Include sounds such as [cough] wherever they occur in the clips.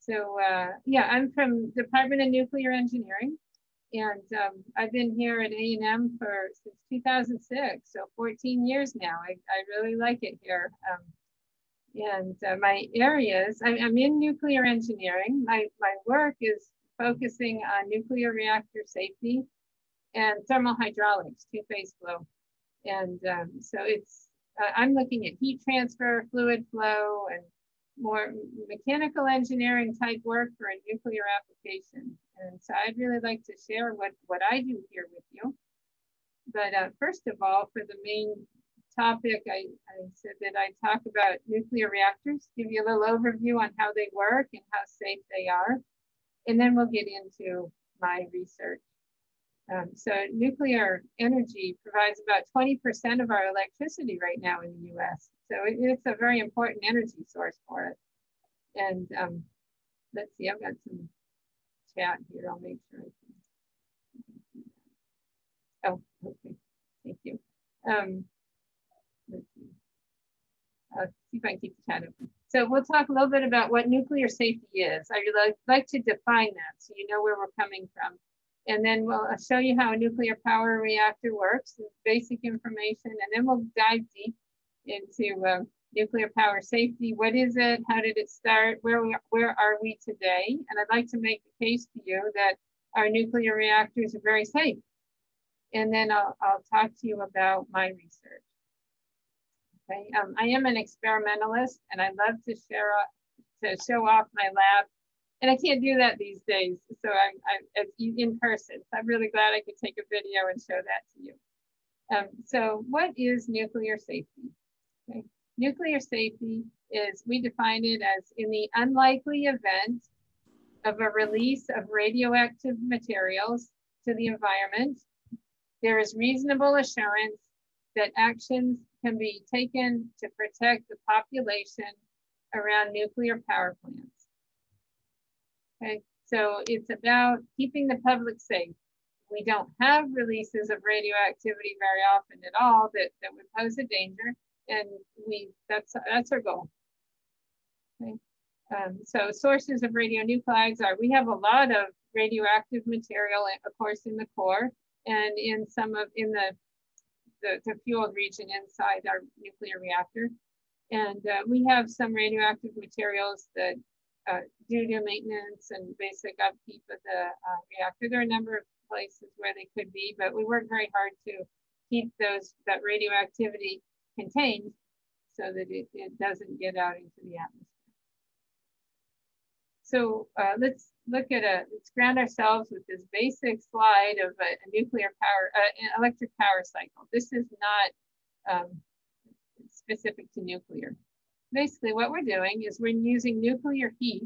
So uh, yeah, I'm from Department of Nuclear Engineering, and um, I've been here at A&M for since 2006, so 14 years now. I, I really like it here. Um, and uh, my areas, I, I'm in nuclear engineering. My, my work is focusing on nuclear reactor safety and thermal hydraulics, two-phase flow. And um, so it's, uh, I'm looking at heat transfer, fluid flow, and more mechanical engineering type work for a nuclear application. And so I'd really like to share what, what I do here with you. But uh, first of all, for the main topic, I, I said that I talk about nuclear reactors, give you a little overview on how they work and how safe they are. And then we'll get into my research. Um, so nuclear energy provides about 20% of our electricity right now in the US. So it, it's a very important energy source for us. And um, let's see, I've got some chat here. I'll make sure I can. Oh, okay. Thank you. Um, let's see. I'll see if I can keep the chat open. So we'll talk a little bit about what nuclear safety is. I would like, like to define that so you know where we're coming from. And then we'll show you how a nuclear power reactor works, basic information, and then we'll dive deep into uh, nuclear power safety. What is it? How did it start? Where, we, where are we today? And I'd like to make the case to you that our nuclear reactors are very safe. And then I'll, I'll talk to you about my research. Okay, um, I am an experimentalist and I love to share to show off my lab. And I can't do that these days. So I'm, I'm in person. So I'm really glad I could take a video and show that to you. Um, so what is nuclear safety? Okay. Nuclear safety is, we define it as in the unlikely event of a release of radioactive materials to the environment, there is reasonable assurance that actions can be taken to protect the population around nuclear power plants. Okay, so it's about keeping the public safe. We don't have releases of radioactivity very often at all that, that would pose a danger, and we that's that's our goal. Okay. Um, so sources of radionuclides are we have a lot of radioactive material, of course, in the core and in some of in the the, the fueled region inside our nuclear reactor. And uh, we have some radioactive materials that uh, due to maintenance and basic upkeep of the uh, reactor, there are a number of places where they could be, but we work very hard to keep those that radioactivity contained so that it, it doesn't get out into the atmosphere. So uh, let's look at a, let's ground ourselves with this basic slide of a, a nuclear power, uh, electric power cycle. This is not um, specific to nuclear. Basically what we're doing is we're using nuclear heat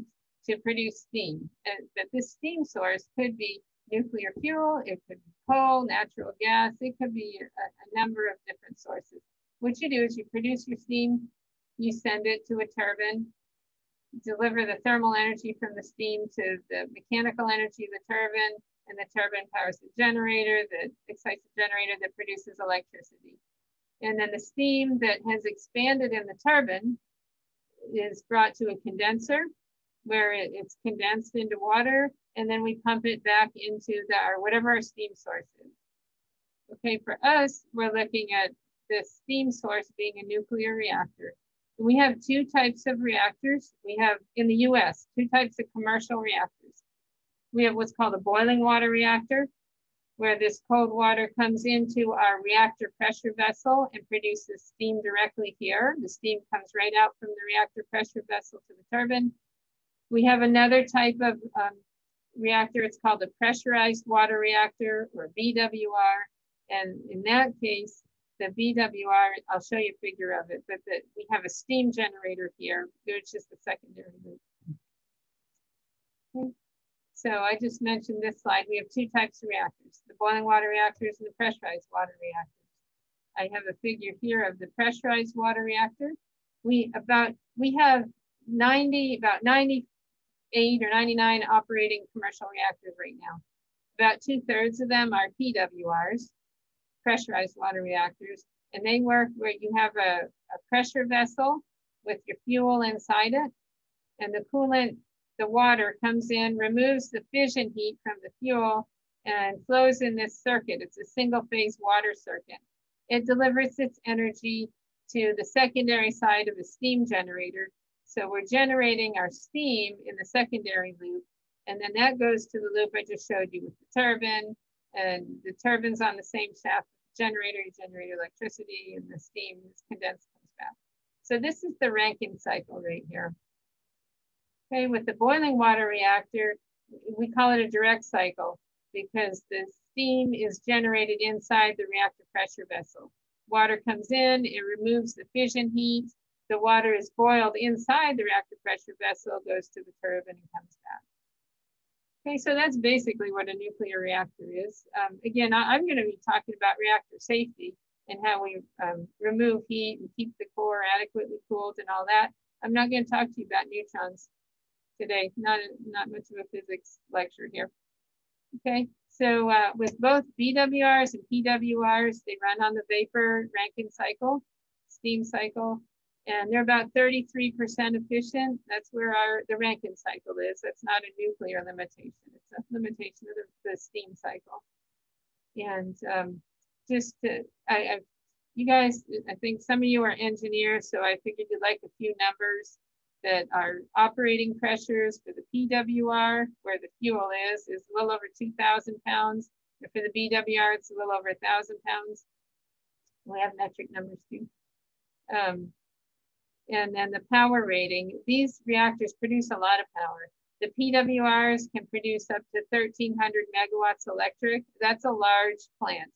to produce steam. And that this steam source could be nuclear fuel, it could be coal, natural gas, it could be a, a number of different sources. What you do is you produce your steam, you send it to a turbine, deliver the thermal energy from the steam to the mechanical energy of the turbine, and the turbine powers the generator that excites the generator that produces electricity. And then the steam that has expanded in the turbine is brought to a condenser where it, it's condensed into water, and then we pump it back into the, or whatever our steam source is. Okay, for us, we're looking at the steam source being a nuclear reactor. We have two types of reactors. We have in the US, two types of commercial reactors. We have what's called a boiling water reactor, where this cold water comes into our reactor pressure vessel and produces steam directly here. The steam comes right out from the reactor pressure vessel to the turbine. We have another type of um, reactor. It's called a pressurized water reactor or PWR. And in that case, the PWR, I'll show you a figure of it, but the, we have a steam generator here, which is the secondary loop. Okay. So I just mentioned this slide. We have two types of reactors, the boiling water reactors and the pressurized water reactors. I have a figure here of the pressurized water reactor. We about we have 90, about 98 or 99 operating commercial reactors right now. About two thirds of them are PWRs, pressurized water reactors. And they work where you have a, a pressure vessel with your fuel inside it. And the coolant, the water comes in, removes the fission heat from the fuel and flows in this circuit. It's a single phase water circuit. It delivers its energy to the secondary side of a steam generator. So we're generating our steam in the secondary loop. And then that goes to the loop I just showed you with the turbine. And the turbine's on the same shaft generator, you generate electricity and the steam is condensed comes back. So this is the Rankine cycle right here. Okay, with the boiling water reactor, we call it a direct cycle because the steam is generated inside the reactor pressure vessel. Water comes in, it removes the fission heat. The water is boiled inside the reactor pressure vessel, goes to the turbine and comes back. Okay, so that's basically what a nuclear reactor is. Um, again, I, am going to be talking about reactor safety and how we um, remove heat and keep the core adequately cooled and all that. I'm not going to talk to you about neutrons today. Not, not much of a physics lecture here. Okay, so uh, with both BWRs and PWRs, they run on the vapor Rankine cycle, steam cycle, and they're about 33% efficient. That's where our the Rankine cycle is. That's not a nuclear limitation. It's a limitation of the, the steam cycle. And um, just to, I, I, you guys, I think some of you are engineers, so I figured you'd like a few numbers that our operating pressures for the PWR, where the fuel is, is a little over 2,000 pounds. And for the BWR, it's a little over 1,000 pounds. We have metric numbers too. Um, and then the power rating. These reactors produce a lot of power. The PWRs can produce up to 1,300 megawatts electric. That's a large plant.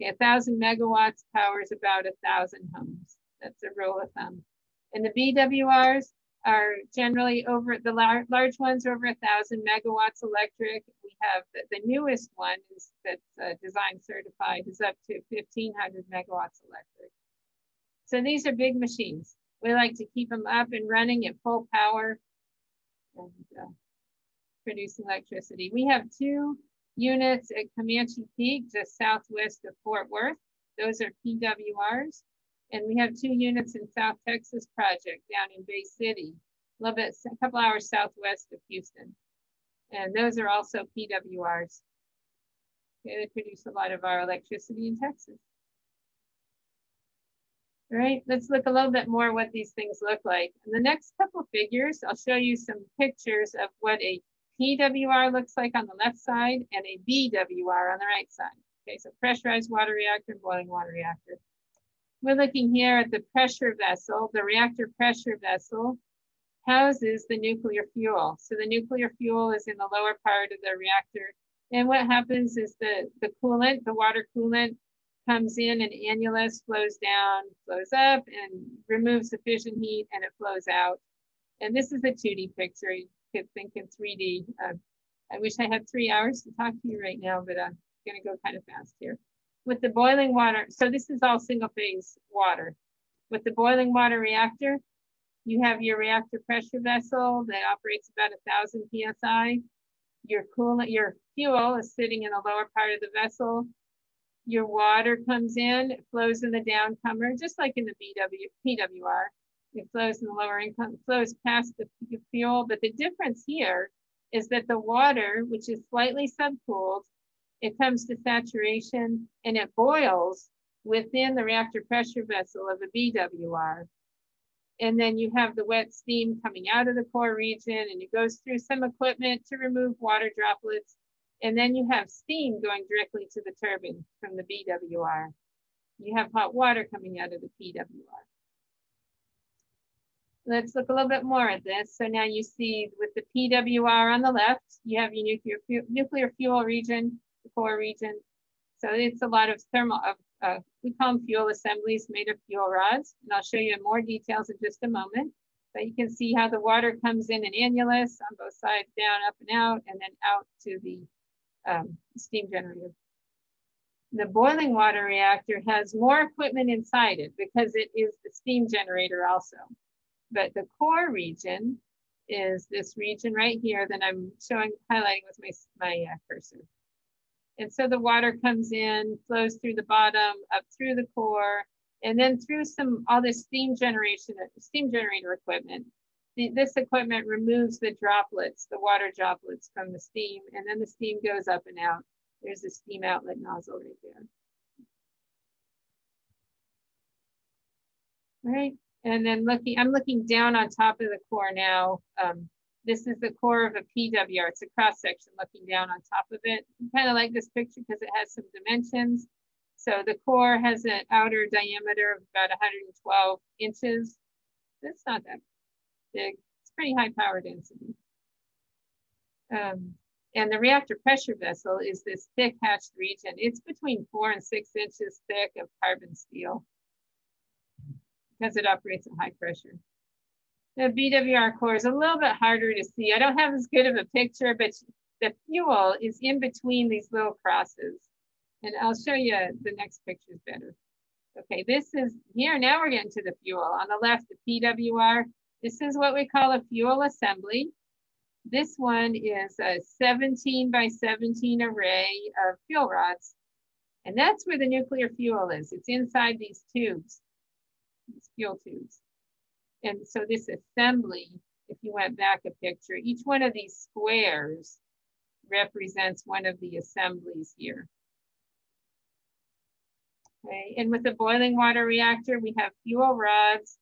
Okay, 1,000 megawatts powers about 1,000 homes. That's a rule of thumb. And the BWRs, are generally over the lar large ones over a thousand megawatts electric. We have the, the newest one is that's uh, design certified is up to 1500 megawatts electric. So these are big machines. We like to keep them up and running at full power and uh, produce electricity. We have two units at Comanche Peak, just southwest of Fort Worth. Those are PWRs. And we have two units in South Texas Project down in Bay City, a little bit, a couple hours southwest of Houston. And those are also PWRs. Okay, they produce a lot of our electricity in Texas. All right, let's look a little bit more what these things look like. In the next couple figures, I'll show you some pictures of what a PWR looks like on the left side and a BWR on the right side. Okay, so pressurized water reactor, boiling water reactor. We're looking here at the pressure vessel. The reactor pressure vessel houses the nuclear fuel. So the nuclear fuel is in the lower part of the reactor. And what happens is the, the coolant, the water coolant, comes in and annulus flows down, flows up, and removes the fission heat, and it flows out. And this is a 2D picture. You could think in 3D. Uh, I wish I had three hours to talk to you right now, but I'm going to go kind of fast here with the boiling water, so this is all single phase water. With the boiling water reactor, you have your reactor pressure vessel that operates about a thousand PSI. Your coolant, your fuel is sitting in the lower part of the vessel. Your water comes in, it flows in the downcomer, just like in the BW, PWR. It flows in the lower income, flows past the fuel. But the difference here is that the water, which is slightly subcooled, it comes to saturation and it boils within the reactor pressure vessel of a BWR. And then you have the wet steam coming out of the core region and it goes through some equipment to remove water droplets. And then you have steam going directly to the turbine from the BWR. You have hot water coming out of the PWR. Let's look a little bit more at this. So now you see with the PWR on the left, you have your nuclear, fu nuclear fuel region core region. So it's a lot of thermal, of, uh, we call them fuel assemblies made of fuel rods. And I'll show you more details in just a moment. But you can see how the water comes in an annulus on both sides, down, up and out, and then out to the um, steam generator. The boiling water reactor has more equipment inside it because it is the steam generator also. But the core region is this region right here that I'm showing, highlighting with my, my uh, cursor. And so the water comes in, flows through the bottom, up through the core, And then through some, all this steam generation, steam generator equipment, the, this equipment removes the droplets, the water droplets from the steam, and then the steam goes up and out. There's a steam outlet nozzle right there. Right, and then looking, I'm looking down on top of the core now. Um, this is the core of a PWR. It's a cross section looking down on top of it. I kind of like this picture because it has some dimensions. So the core has an outer diameter of about 112 inches. That's not that big. It's pretty high power density. Um, and the reactor pressure vessel is this thick hatched region. It's between four and six inches thick of carbon steel because it operates at high pressure. The BWR core is a little bit harder to see. I don't have as good of a picture, but the fuel is in between these little crosses. And I'll show you the next picture is better. Okay, this is here. Now we're getting to the fuel. On the left, the PWR. This is what we call a fuel assembly. This one is a 17 by 17 array of fuel rods. And that's where the nuclear fuel is. It's inside these tubes, these fuel tubes. And so this assembly, if you went back a picture, each one of these squares represents one of the assemblies here. Okay, and with the boiling water reactor, we have fuel rods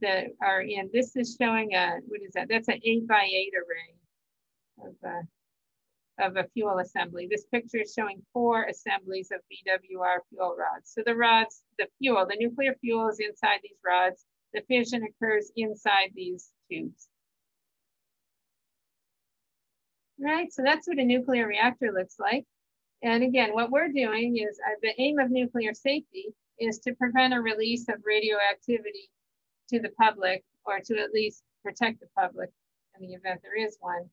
that are in, this is showing a, what is that? That's an eight by eight array of, uh, of a fuel assembly. This picture is showing four assemblies of BWR fuel rods. So the rods, the fuel, the nuclear fuel is inside these rods. The fission occurs inside these tubes. Right, so that's what a nuclear reactor looks like. And again, what we're doing is uh, the aim of nuclear safety is to prevent a release of radioactivity to the public or to at least protect the public in the event there is one.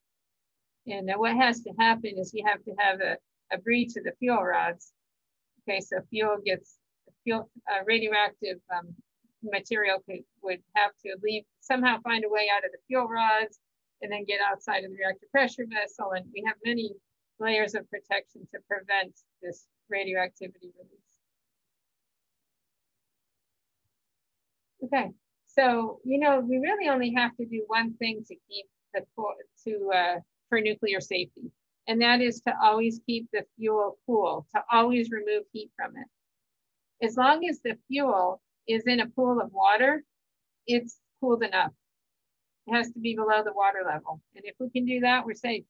And uh, what has to happen is you have to have a, a breach of the fuel rods. Okay, so fuel gets, fuel, uh, radioactive um, material could, would have to leave, somehow find a way out of the fuel rods and then get outside of the reactor pressure vessel. And we have many layers of protection to prevent this radioactivity release. Okay, so, you know, we really only have to do one thing to keep the, to, uh, for nuclear safety. And that is to always keep the fuel cool, to always remove heat from it. As long as the fuel is in a pool of water, it's cooled enough. It has to be below the water level. And if we can do that, we're safe.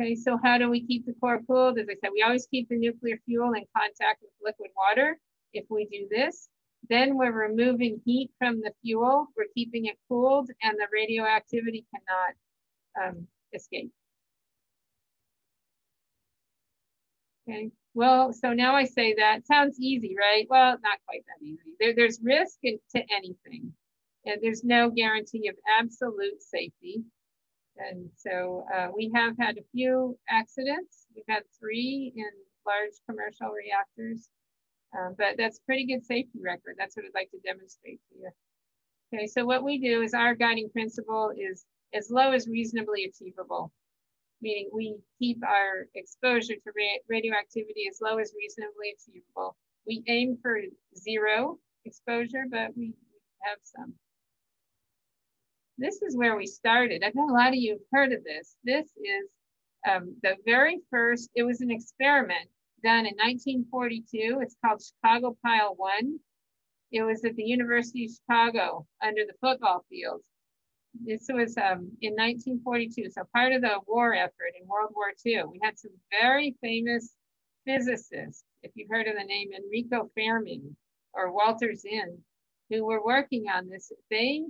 Okay, so how do we keep the core cooled? As I said, we always keep the nuclear fuel in contact with liquid water. If we do this, then we're removing heat from the fuel. We're keeping it cooled and the radioactivity cannot um, escape. Okay, well, so now I say that sounds easy, right? Well, not quite that easy. There, there's risk in, to anything. And there's no guarantee of absolute safety. And so uh, we have had a few accidents. We've had three in large commercial reactors, uh, but that's pretty good safety record. That's what I'd like to demonstrate to you. Okay, so what we do is our guiding principle is as low as reasonably achievable meaning we keep our exposure to ra radioactivity as low as reasonably achievable. We aim for zero exposure, but we have some. This is where we started. I know a lot of you have heard of this. This is um, the very first, it was an experiment done in 1942. It's called Chicago Pile One. It was at the University of Chicago under the football field this was um, in 1942, so part of the war effort in World War II. We had some very famous physicists, if you've heard of the name Enrico Fermi or Walter Zinn, who were working on this. They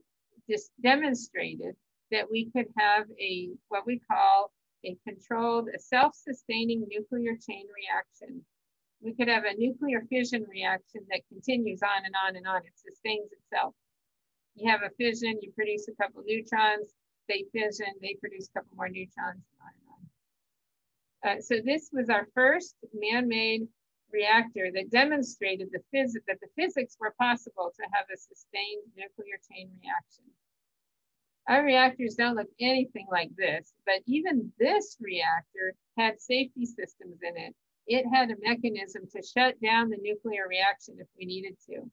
just demonstrated that we could have a what we call a controlled, a self-sustaining nuclear chain reaction. We could have a nuclear fission reaction that continues on and on and on. It sustains itself you have a fission, you produce a couple neutrons, they fission, they produce a couple more neutrons, uh, so this was our first man-made reactor that demonstrated the that the physics were possible to have a sustained nuclear chain reaction. Our reactors don't look anything like this, but even this reactor had safety systems in it it had a mechanism to shut down the nuclear reaction if we needed to.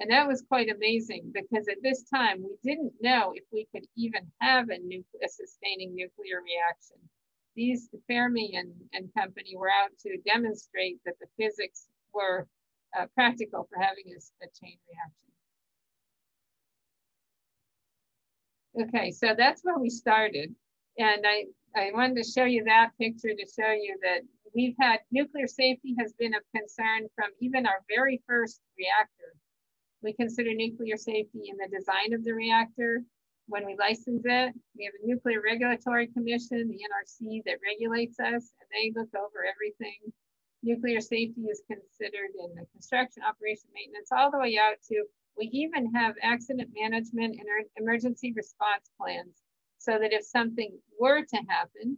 And that was quite amazing because at this time we didn't know if we could even have a, a sustaining nuclear reaction. These Fermi and, and company were out to demonstrate that the physics were uh, practical for having a, a chain reaction. Okay, so that's where we started. And I, I wanted to show you that picture to show you that we've had nuclear safety has been of concern from even our very first reactor. We consider nuclear safety in the design of the reactor. When we license it, we have a Nuclear Regulatory Commission, the NRC, that regulates us, and they look over everything. Nuclear safety is considered in the construction, operation, maintenance, all the way out to we even have accident management and er, emergency response plans so that if something were to happen,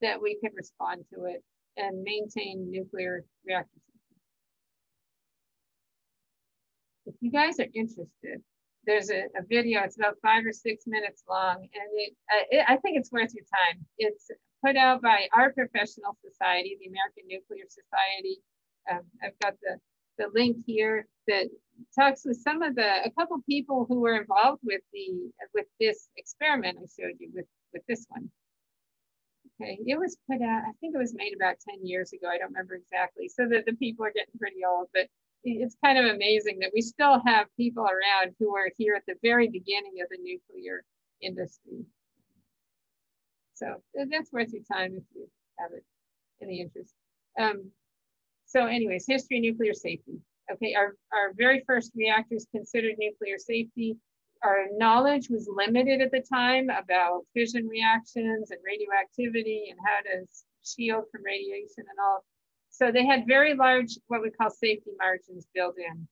that we could respond to it and maintain nuclear reactor safety. If you guys are interested, there's a, a, video, it's about five or six minutes long, and it, uh, it, I think it's worth your time. It's put out by our professional society, the American Nuclear Society. Um, I've got the, the link here that talks with some of the, a couple people who were involved with the, with this experiment I showed you with, with this one. Okay, it was put out, I think it was made about 10 years ago. I don't remember exactly. So that the people are getting pretty old, but it's kind of amazing that we still have people around who are here at the very beginning of the nuclear industry. So that's worth your time if you have it the interest. Um, so anyways, history nuclear safety. Okay, our, our very first reactors considered nuclear safety our knowledge was limited at the time about fission reactions and radioactivity and how to shield from radiation and all. So they had very large, what we call safety margins built in.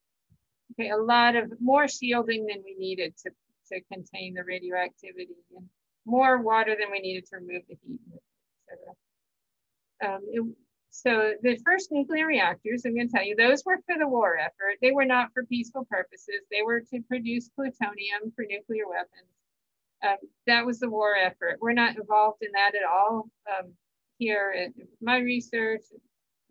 Okay, a lot of more shielding than we needed to, to contain the radioactivity and more water than we needed to remove the heat, etc. Um, it, so the first nuclear reactors, I'm going to tell you, those were for the war effort. They were not for peaceful purposes. They were to produce plutonium for nuclear weapons. Um, that was the war effort. We're not involved in that at all um, here at my research,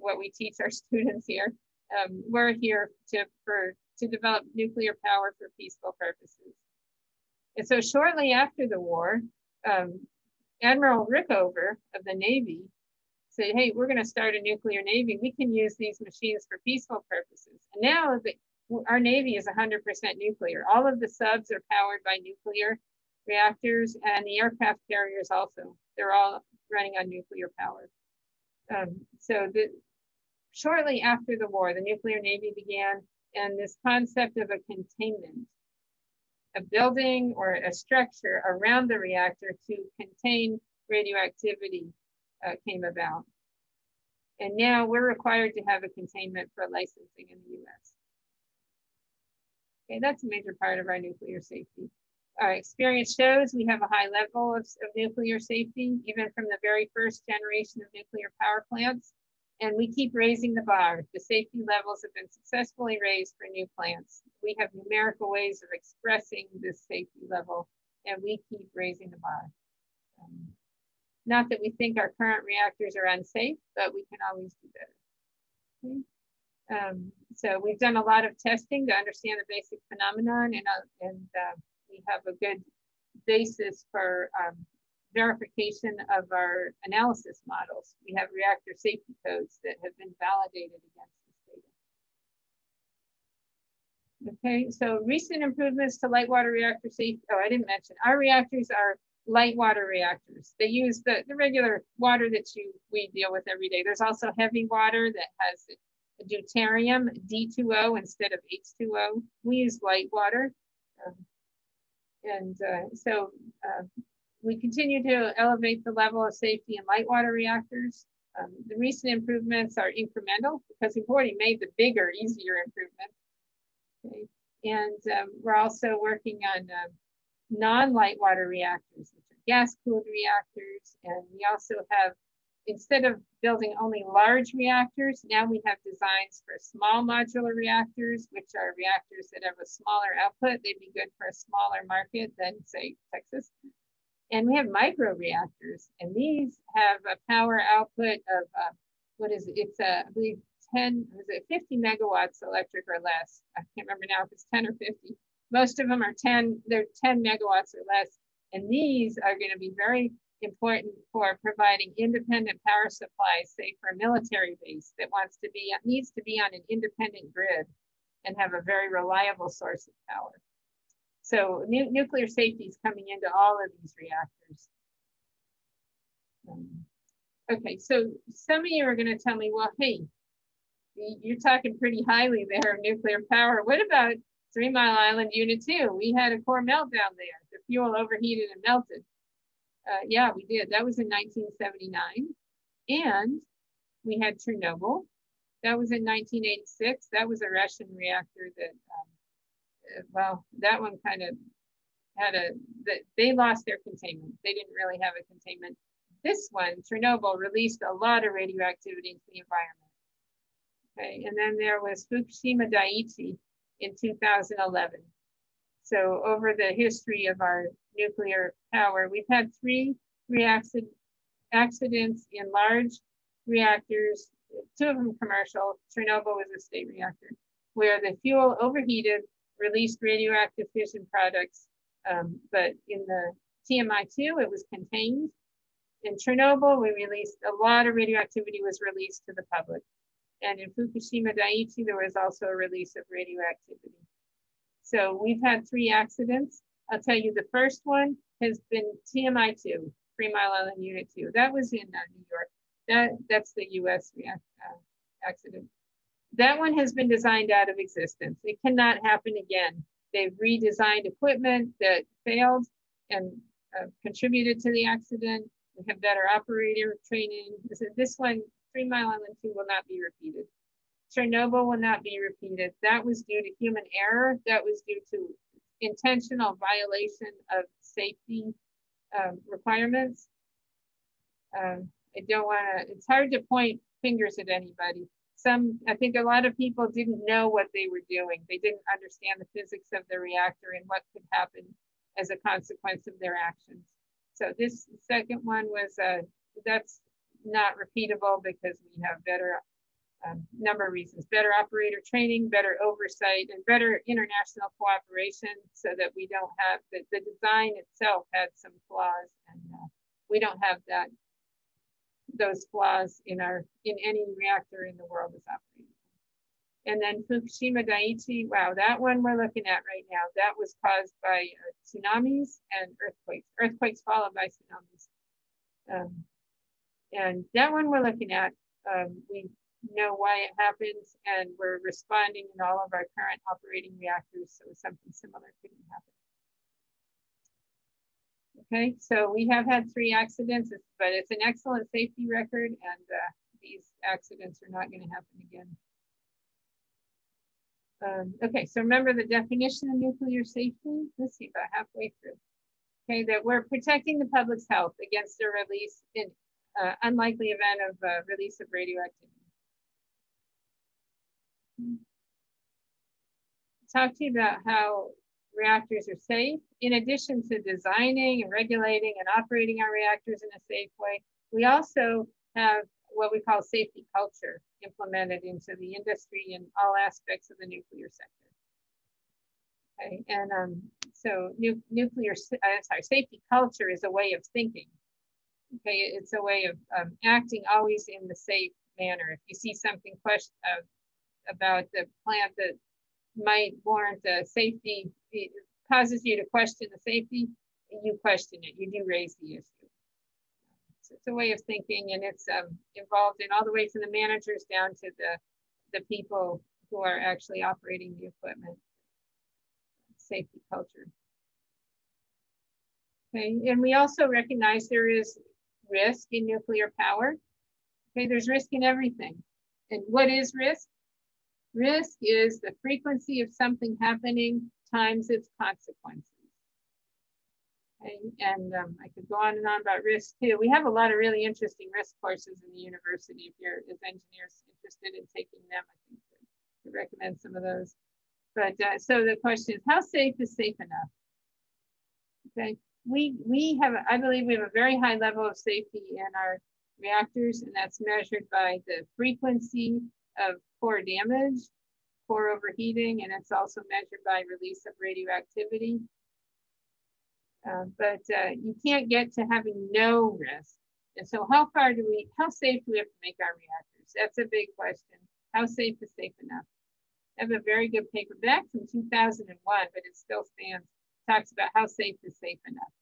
what we teach our [laughs] students here. Um, we're here to, for, to develop nuclear power for peaceful purposes. And so shortly after the war, um, Admiral Rickover of the Navy said, hey, we're going to start a nuclear navy. We can use these machines for peaceful purposes. And now the, our navy is 100% nuclear. All of the subs are powered by nuclear reactors, and the aircraft carriers also. They're all running on nuclear power. Um, so the, shortly after the war, the nuclear navy began, and this concept of a containment, a building or a structure around the reactor to contain radioactivity uh, came about. And now we're required to have a containment for licensing in the US. Okay, that's a major part of our nuclear safety. Our experience shows we have a high level of, of nuclear safety, even from the very first generation of nuclear power plants. And we keep raising the bar. The safety levels have been successfully raised for new plants. We have numerical ways of expressing this safety level, and we keep raising the bar. Um, not that we think our current reactors are unsafe, but we can always do better. Okay. Um, so we've done a lot of testing to understand the basic phenomenon and, uh, and uh, we have a good basis for um, verification of our analysis models. We have reactor safety codes that have been validated against this data. Okay, so recent improvements to light water reactor safety. Oh, I didn't mention, our reactors are light water reactors. They use the, the regular water that you we deal with every day. There's also heavy water that has deuterium, D2O instead of H2O. We use light water. Um, and uh, so uh, we continue to elevate the level of safety in light water reactors. Um, the recent improvements are incremental because we've already made the bigger, easier improvements. Okay. And um, we're also working on um, non-light water reactors, which are gas-cooled reactors. And we also have, instead of building only large reactors, now we have designs for small modular reactors, which are reactors that have a smaller output. They'd be good for a smaller market than, say, Texas. And we have micro reactors, and these have a power output of uh, what is it? It's a, I believe 10, was it 50 megawatts electric or less? I can't remember now if it's 10 or 50. Most of them are 10, they're 10 megawatts or less. And these are gonna be very important for providing independent power supplies, say for a military base that wants to be, needs to be on an independent grid and have a very reliable source of power. So nu nuclear safety is coming into all of these reactors. Um, okay, so some of you are gonna tell me, well, hey, you're talking pretty highly there of nuclear power. What about Three Mile Island Unit 2? We had a core meltdown there. The fuel overheated and melted. Uh, yeah, we did. That was in 1979. And we had Chernobyl. That was in 1986. That was a Russian reactor that, um, well, that one kind of had a, they lost their containment. They didn't really have a containment. This one, Chernobyl, released a lot of radioactivity into the environment. Okay, and then there was Fukushima Daiichi in 2011. So over the history of our nuclear power, we've had three accidents in large reactors, two of them commercial, Chernobyl was a state reactor, where the fuel overheated, released radioactive fission products, um, but in the TMI2, it was contained. In Chernobyl, we released, a lot of radioactivity was released to the public. And in Fukushima Daiichi, there was also a release of radioactivity. So we've had three accidents. I'll tell you the first one has been TMI2, Three Mile Island Unit 2. That was in uh, New York. That, that's the US uh, accident. That one has been designed out of existence. It cannot happen again. They've redesigned equipment that failed and uh, contributed to the accident. We have better operator training. This one Three Mile Island 2 will not be repeated. Chernobyl will not be repeated. That was due to human error. That was due to intentional violation of safety um, requirements. Um, I don't want to, it's hard to point fingers at anybody. Some, I think a lot of people didn't know what they were doing. They didn't understand the physics of the reactor and what could happen as a consequence of their actions. So this second one was, uh, that's not repeatable because we have better um, number of reasons, better operator training, better oversight, and better international cooperation so that we don't have, the, the design itself had some flaws and uh, we don't have that, those flaws in our, in any reactor in the world is operating. And then Fukushima Daiichi, wow, that one we're looking at right now, that was caused by uh, tsunamis and earthquakes, earthquakes followed by tsunamis. Um, and that one we're looking at, um, we know why it happens and we're responding in all of our current operating reactors so something similar couldn't happen. Okay, so we have had three accidents, but it's an excellent safety record and uh, these accidents are not gonna happen again. Um, okay, so remember the definition of nuclear safety? Let's see, about halfway through. Okay, that we're protecting the public's health against a release in uh, unlikely event of uh, release of radioactivity. Talk to you about how reactors are safe. In addition to designing and regulating and operating our reactors in a safe way, we also have what we call safety culture implemented into the industry and all aspects of the nuclear sector. Okay, and um, so nu nuclear, uh, sorry, safety culture is a way of thinking Okay, it's a way of um, acting always in the safe manner. If you see something question uh, about the plant that might warrant a safety, it causes you to question the safety, you question it, you do raise the issue. So it's a way of thinking and it's um, involved in all the way from the managers down to the, the people who are actually operating the equipment. Safety culture. Okay, and we also recognize there is risk in nuclear power. Okay, there's risk in everything. And what is risk? Risk is the frequency of something happening times its consequences. Okay, and um, I could go on and on about risk too. We have a lot of really interesting risk courses in the university. If you're as engineers interested in taking them, I think I recommend some of those. But uh, so the question is, how safe is safe enough? Okay, we we have I believe we have a very high level of safety in our reactors, and that's measured by the frequency of core damage, core overheating, and it's also measured by release of radioactivity. Uh, but uh, you can't get to having no risk. And so how far do we, how safe do we have to make our reactors? That's a big question. How safe is safe enough? I have a very good paper back from 2001, but it still stands, talks about how safe is safe enough.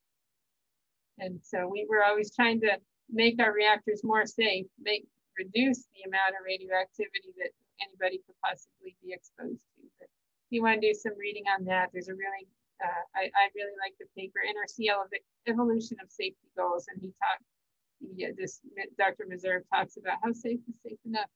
And so we were always trying to make our reactors more safe, make reduce the amount of radioactivity that anybody could possibly be exposed to. But if you want to do some reading on that, there's a really, uh, I, I really like the paper, NRC Evolution of Safety Goals, and he talked, yeah, this Dr. Meserve talks about how safe is safe enough.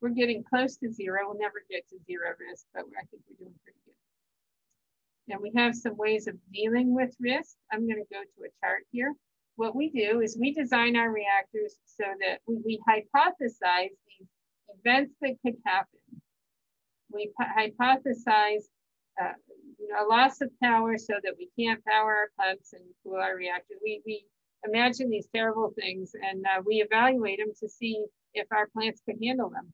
We're getting close to zero. We'll never get to zero risk, but I think we're doing pretty good. And we have some ways of dealing with risk. I'm going to go to a chart here. What we do is we design our reactors so that we, we hypothesize these events that could happen. We hypothesize uh, you know, a loss of power so that we can't power our pumps and cool our reactors. We, we imagine these terrible things and uh, we evaluate them to see if our plants could handle them.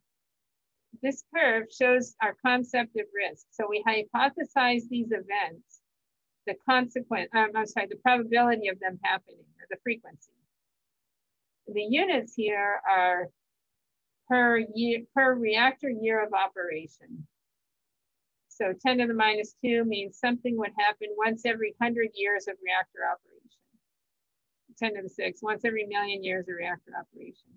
This curve shows our concept of risk. So we hypothesize these events, the consequence, um, I'm sorry, the probability of them happening or the frequency. The units here are per year, per reactor year of operation. So 10 to the minus two means something would happen once every 100 years of reactor operation. 10 to the six, once every million years of reactor operation.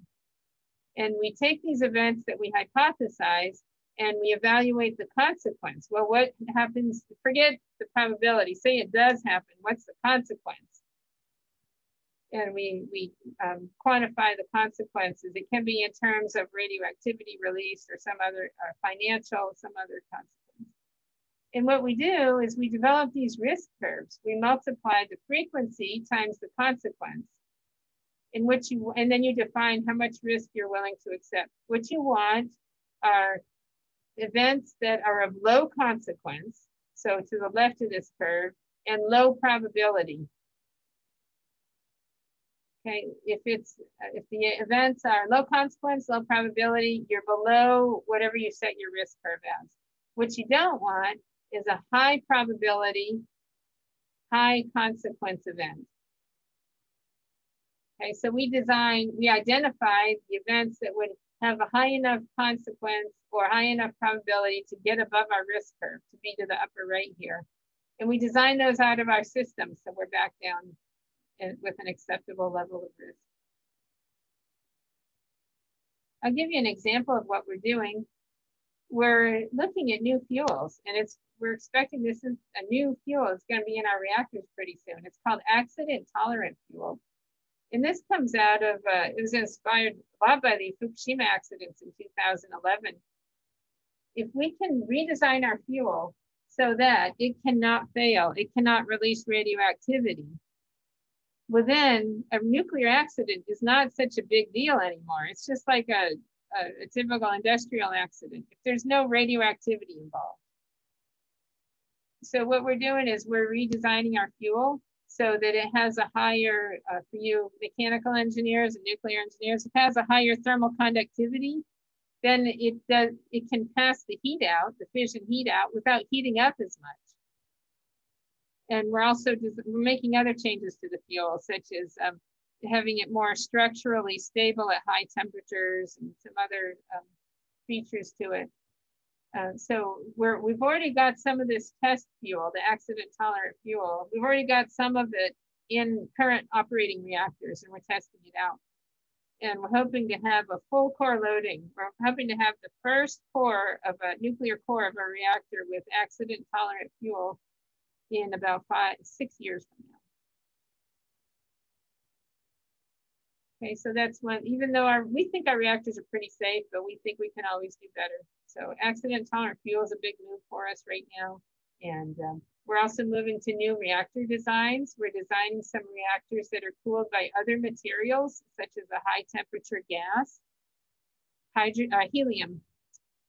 And we take these events that we hypothesize and we evaluate the consequence. Well, what happens, forget the probability, say it does happen, what's the consequence? And we, we um, quantify the consequences. It can be in terms of radioactivity release or some other uh, financial, some other consequence. And what we do is we develop these risk curves. We multiply the frequency times the consequence in which you, and then you define how much risk you're willing to accept. What you want are events that are of low consequence, so to the left of this curve, and low probability. Okay, if it's if the events are low consequence, low probability, you're below whatever you set your risk curve as. What you don't want is a high probability, high consequence event. Okay, so we designed, we identified the events that would have a high enough consequence or high enough probability to get above our risk curve, to be to the upper right here. And we design those out of our system, so we're back down in, with an acceptable level of risk. I'll give you an example of what we're doing. We're looking at new fuels, and it's we're expecting this is a new fuel. It's going to be in our reactors pretty soon. It's called accident tolerant fuel. And this comes out of, uh, it was inspired a lot by the Fukushima accidents in 2011. If we can redesign our fuel so that it cannot fail, it cannot release radioactivity, well then a nuclear accident is not such a big deal anymore. It's just like a, a, a typical industrial accident if there's no radioactivity involved. So what we're doing is we're redesigning our fuel so that it has a higher, uh, for you mechanical engineers and nuclear engineers, it has a higher thermal conductivity, then it does, it can pass the heat out, the fission heat out without heating up as much. And we're also we're making other changes to the fuel, such as um, having it more structurally stable at high temperatures and some other um, features to it. Uh, so we're, we've already got some of this test fuel, the accident tolerant fuel. We've already got some of it in current operating reactors and we're testing it out. And we're hoping to have a full core loading. We're hoping to have the first core of a nuclear core of a reactor with accident tolerant fuel in about five, six years from now. Okay, so that's one, even though our, we think our reactors are pretty safe, but we think we can always do better. So accident tolerant fuel is a big move for us right now. And um, we're also moving to new reactor designs. We're designing some reactors that are cooled by other materials, such as a high temperature gas, hydro, uh, helium.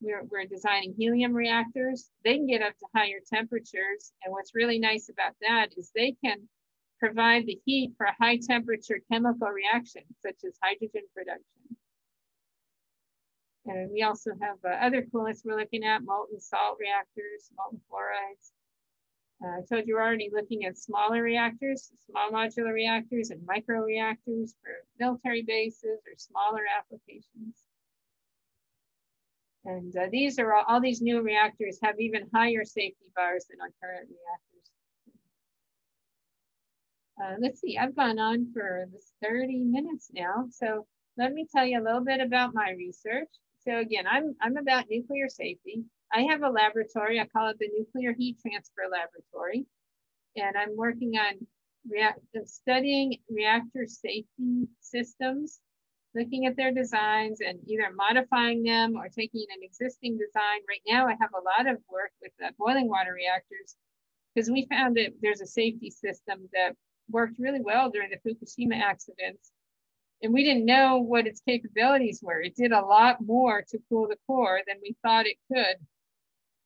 We're, we're designing helium reactors. They can get up to higher temperatures. And what's really nice about that is they can provide the heat for high temperature chemical reactions, such as hydrogen production. And we also have uh, other coolants we're looking at, molten salt reactors, molten fluorides. Uh, I told you we're already looking at smaller reactors, small modular reactors and micro reactors for military bases or smaller applications. And uh, these are all, all these new reactors have even higher safety bars than our current reactors. Uh, let's see, I've gone on for this 30 minutes now. So let me tell you a little bit about my research. So again, I'm, I'm about nuclear safety. I have a laboratory, I call it the Nuclear Heat Transfer Laboratory. And I'm working on studying reactor safety systems looking at their designs and either modifying them or taking an existing design. Right now, I have a lot of work with the boiling water reactors because we found that there's a safety system that worked really well during the Fukushima accidents. And we didn't know what its capabilities were. It did a lot more to cool the core than we thought it could.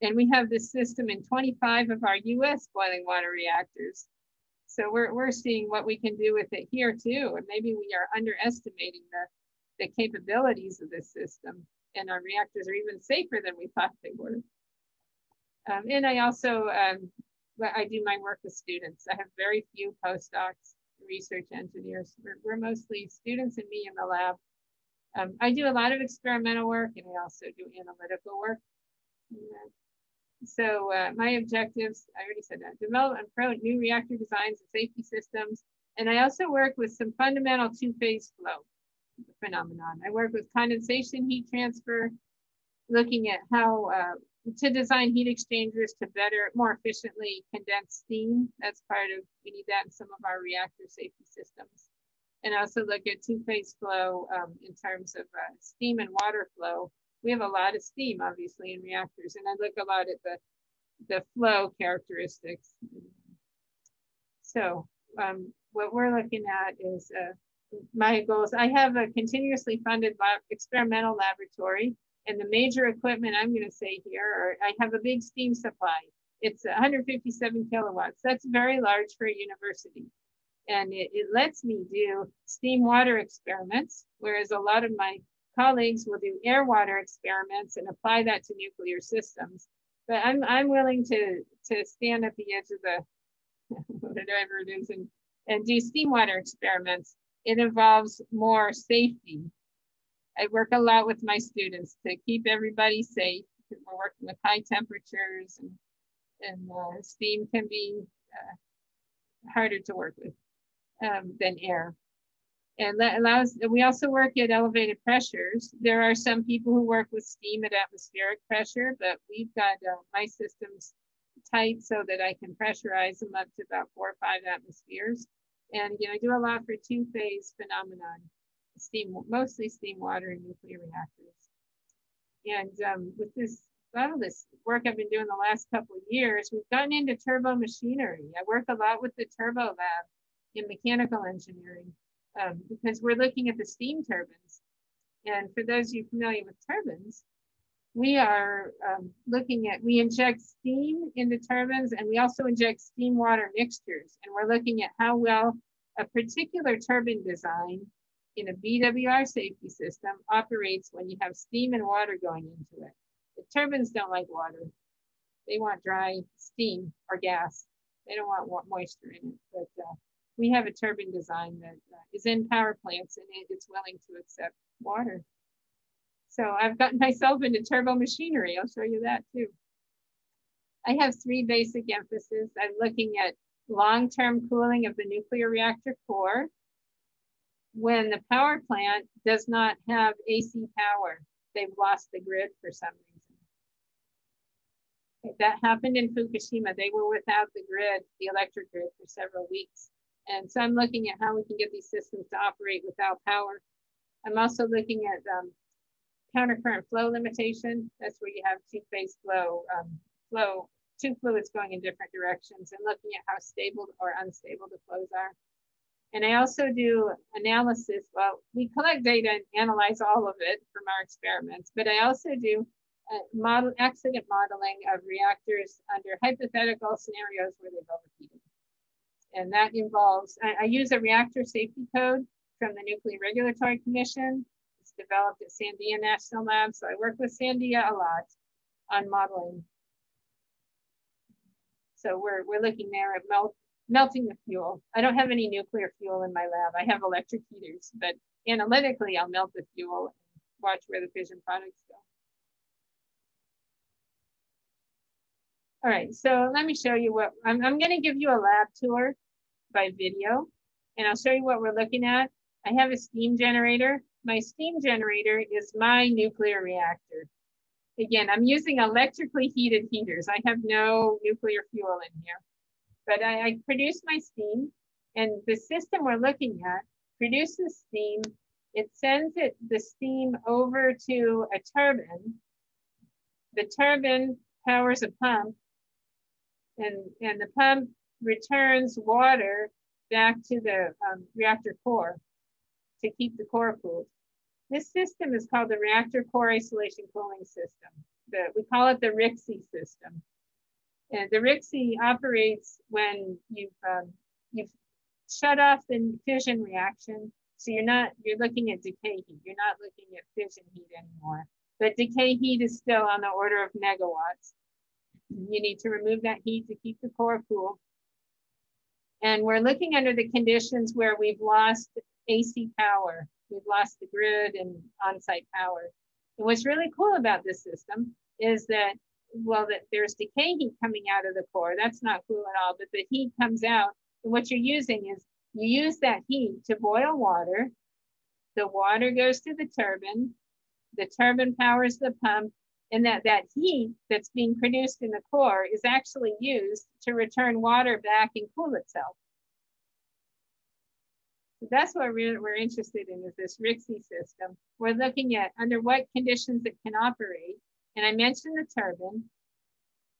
And we have this system in 25 of our US boiling water reactors. So we're, we're seeing what we can do with it here too. And maybe we are underestimating the the capabilities of this system. And our reactors are even safer than we thought they were. Um, and I also, um, I do my work with students. I have very few postdocs, research engineers. We're, we're mostly students and me in the lab. Um, I do a lot of experimental work and I also do analytical work. So uh, my objectives, I already said that, develop and promote new reactor designs and safety systems. And I also work with some fundamental two-phase flow phenomenon. I work with condensation heat transfer, looking at how uh, to design heat exchangers to better, more efficiently condense steam. That's part of, we need that in some of our reactor safety systems. And also look at two-phase flow um, in terms of uh, steam and water flow. We have a lot of steam, obviously, in reactors, and I look a lot at the, the flow characteristics. So um, what we're looking at is uh, my goals. I have a continuously funded lab, experimental laboratory and the major equipment I'm going to say here, are, I have a big steam supply. It's 157 kilowatts. That's very large for a university. And it, it lets me do steam water experiments, whereas a lot of my colleagues will do air water experiments and apply that to nuclear systems. But I'm, I'm willing to, to stand at the edge of the, whatever it is, and, and do steam water experiments it involves more safety. I work a lot with my students to keep everybody safe. We're working with high temperatures and, and uh, steam can be uh, harder to work with um, than air. And that allows, we also work at elevated pressures. There are some people who work with steam at atmospheric pressure, but we've got uh, my systems tight so that I can pressurize them up to about four or five atmospheres. And again, I do a lot for two-phase phenomenon, steam, mostly steam water and nuclear reactors. And um, with this, a lot of this work I've been doing the last couple of years, we've gotten into turbo machinery. I work a lot with the turbo lab in mechanical engineering um, because we're looking at the steam turbines. And for those of you familiar with turbines, we are um, looking at, we inject steam into turbines and we also inject steam water mixtures. And we're looking at how well a particular turbine design in a BWR safety system operates when you have steam and water going into it. The turbines don't like water. They want dry steam or gas. They don't want moisture in it. But uh, we have a turbine design that uh, is in power plants and it's willing to accept water. So I've gotten [laughs] myself into turbo machinery. I'll show you that too. I have three basic emphases. I'm looking at long-term cooling of the nuclear reactor core when the power plant does not have AC power. They've lost the grid for some reason. That happened in Fukushima. They were without the grid, the electric grid for several weeks. And so I'm looking at how we can get these systems to operate without power. I'm also looking at um, countercurrent flow limitation. That's where you have two-phase flow, um, flow, two fluids going in different directions and looking at how stable or unstable the flows are. And I also do analysis. Well, we collect data and analyze all of it from our experiments, but I also do uh, model accident modeling of reactors under hypothetical scenarios where they've overheated. And that involves, I, I use a reactor safety code from the Nuclear Regulatory Commission. It's developed at Sandia National Lab. So I work with Sandia a lot on modeling. So we're, we're looking there at melt, melting the fuel. I don't have any nuclear fuel in my lab. I have electric heaters, but analytically, I'll melt the fuel and watch where the fission products go. All right, so let me show you what, I'm, I'm gonna give you a lab tour by video, and I'll show you what we're looking at. I have a steam generator. My steam generator is my nuclear reactor. Again, I'm using electrically heated heaters. I have no nuclear fuel in here, but I, I produce my steam and the system we're looking at produces steam. It sends it the steam over to a turbine. The turbine powers a pump and, and the pump returns water back to the um, reactor core to keep the core cooled. This system is called the reactor core isolation cooling system. The, we call it the RCIC system. And the RCIC operates when you've, um, you've shut off the fission reaction. So you're not, you're looking at decay heat. You're not looking at fission heat anymore. But decay heat is still on the order of megawatts. You need to remove that heat to keep the core cool. And we're looking under the conditions where we've lost AC power. We've lost the grid and on-site power. And what's really cool about this system is that, well, that there's decay heat coming out of the core. That's not cool at all, but the heat comes out. And what you're using is you use that heat to boil water. The water goes to the turbine. The turbine powers the pump and that that heat that's being produced in the core is actually used to return water back and cool itself. So that's what we're, we're interested in is this RCIC system. We're looking at under what conditions it can operate. And I mentioned the turbine.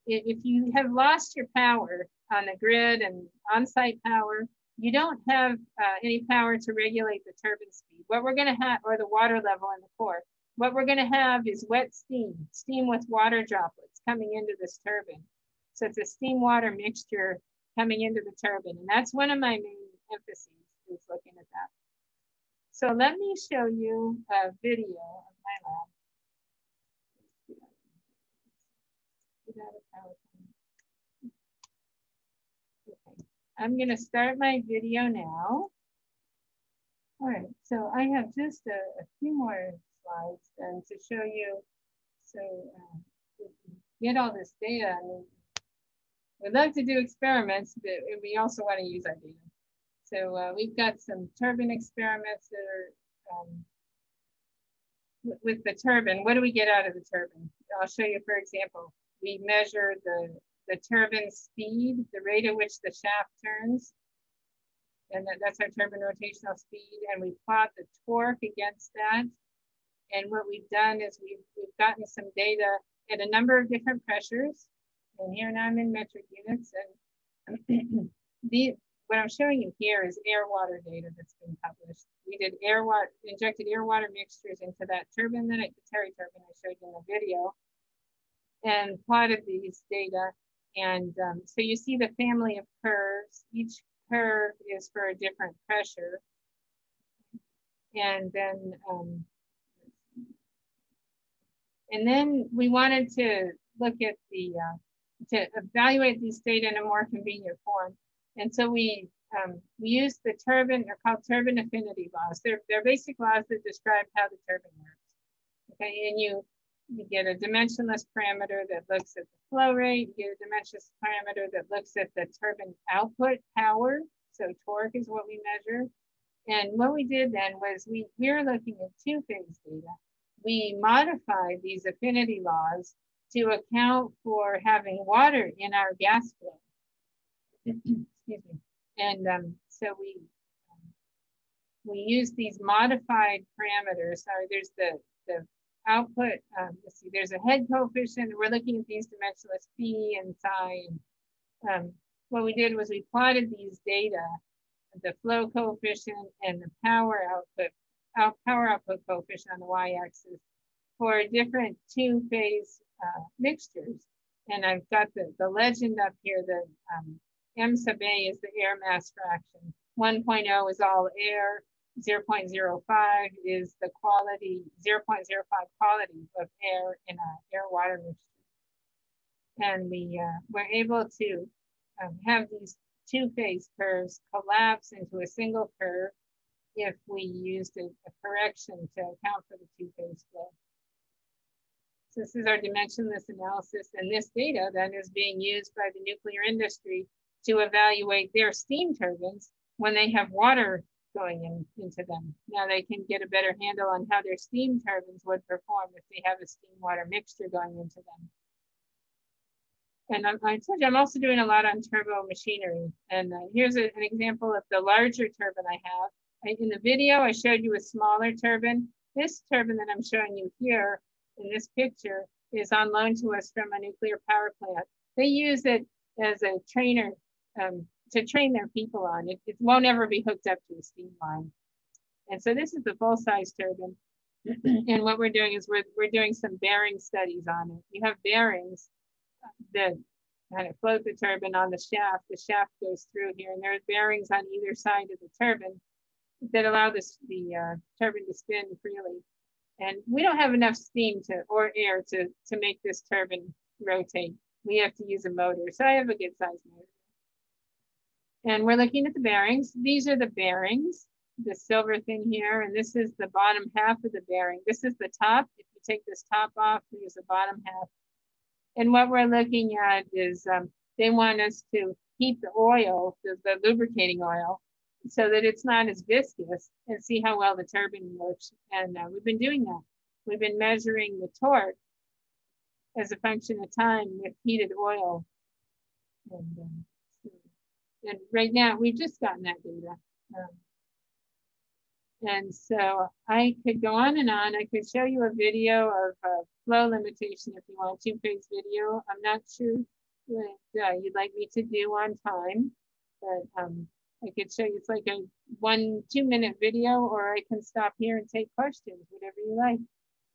If you have lost your power on the grid and on-site power, you don't have uh, any power to regulate the turbine speed. What we're gonna have, or the water level in the core, what we're gonna have is wet steam, steam with water droplets coming into this turbine. So it's a steam water mixture coming into the turbine. And that's one of my main emphases is looking at that. So let me show you a video of my lab. Okay. I'm gonna start my video now. All right, so I have just a, a few more slides and to show you, so uh, get all this data. I mean, we'd love to do experiments, but we also want to use our data. So uh, we've got some turbine experiments that are um, with the turbine. What do we get out of the turbine? I'll show you, for example, we measure the, the turbine speed, the rate at which the shaft turns. And that, that's our turbine rotational speed. And we plot the torque against that. And what we've done is we've, we've gotten some data at a number of different pressures. And here now I'm in metric units. And [clears throat] the, what I'm showing you here is air water data that's been published. We did air water, injected air water mixtures into that turbine that I, the Terry turbine I showed you in the video and plotted these data. And um, so you see the family of curves. Each curve is for a different pressure. And then um, and then we wanted to look at the, uh, to evaluate these data in a more convenient form. And so we, um, we used the turbine, they're called turbine affinity laws. They're, they're basic laws that describe how the turbine works. Okay, and you, you get a dimensionless parameter that looks at the flow rate, you get a dimensionless parameter that looks at the turbine output power. So torque is what we measure. And what we did then was we, we were looking at two phase data we modified these affinity laws to account for having water in our gas flow. [clears throat] Excuse me. And um, so we um, we use these modified parameters. Sorry, there's the the output. Um, let's see. There's a head coefficient. We're looking at these dimensionless phi and psi. Um, what we did was we plotted these data, the flow coefficient and the power output our power output coefficient on the y-axis for different two-phase uh, mixtures. And I've got the, the legend up here, the, um, M sub A is the air mass fraction. 1.0 is all air. 0.05 is the quality, 0.05 quality of air in a air water mixture. And we, uh, we're able to um, have these two phase curves collapse into a single curve if we used a, a correction to account for the two phase flow. So this is our dimensionless analysis and this data then is being used by the nuclear industry to evaluate their steam turbines when they have water going in, into them. Now they can get a better handle on how their steam turbines would perform if they have a steam water mixture going into them. And I told you, I'm also doing a lot on turbo machinery. And uh, here's a, an example of the larger turbine I have. I, in the video, I showed you a smaller turbine. This turbine that I'm showing you here in this picture is on loan to us from a nuclear power plant. They use it as a trainer um, to train their people on. It, it won't ever be hooked up to a steam line. And so this is the full size turbine. [clears throat] and what we're doing is we're, we're doing some bearing studies on it. You have bearings that kind of float the turbine on the shaft. The shaft goes through here and there are bearings on either side of the turbine that allow this, the uh, turbine to spin freely. And we don't have enough steam to or air to, to make this turbine rotate. We have to use a motor. So I have a good size motor. And we're looking at the bearings. These are the bearings, the silver thing here, and this is the bottom half of the bearing. This is the top. If you take this top off, there's the bottom half. And what we're looking at is um, they want us to heat the oil, the, the lubricating oil, so that it's not as viscous and see how well the turbine works. And uh, we've been doing that. We've been measuring the torque as a function of time with heated oil. And, um, and right now we've just gotten that data. Um, and so I could go on and on. I could show you a video of flow limitation if you want a two-phase video. I'm not sure what uh, you'd like me to do on time, but um, I could show you, it's like a one, two minute video, or I can stop here and take questions, whatever you like.